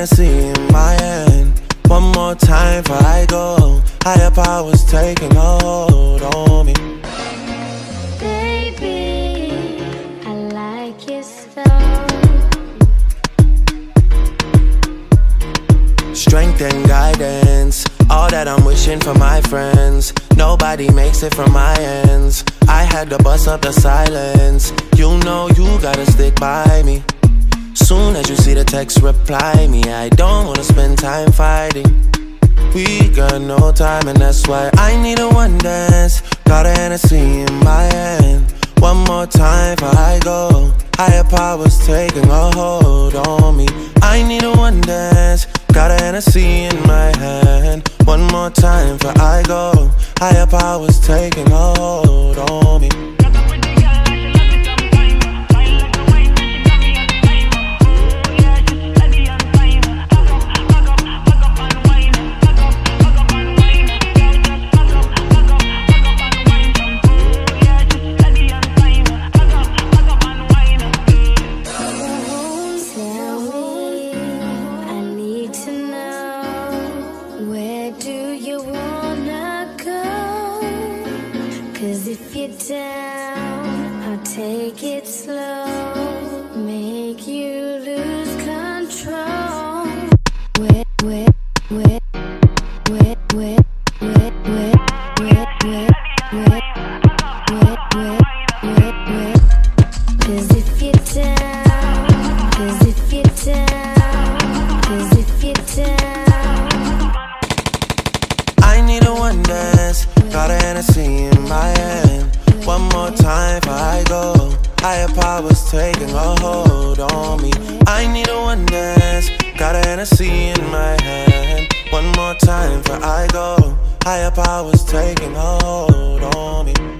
A in my hand. One more time before I go. Higher powers taking a hold on me. Baby, I like you so. Strength and guidance, all that I'm wishing for my friends. Nobody makes it from my ends. I had to bust up the silence. You know you gotta stick by me. Soon as you see the text, reply me. I don't wanna spend time fighting. We got no time, and that's why I need a one dance. Got a Hennessy in my hand. One more time before I go. Higher powers taking a hold on me. I need a one dance. Got a Hennessy in my hand. One more time before I go. Higher powers taking a hold on me. If you're down, I'll take it slow, make you lose control. Where, where, where, where, where, where, where, where, where, where, where, where, where, where. Cause if you're down, cause if you're down, cause if you're down. I need a one dance. Got a Hennessy in my. One more time before I go. Higher powers taking a hold on me. I need a one dance. Got a Hennessy in my hand. One more time before I go. Higher powers taking a hold on me.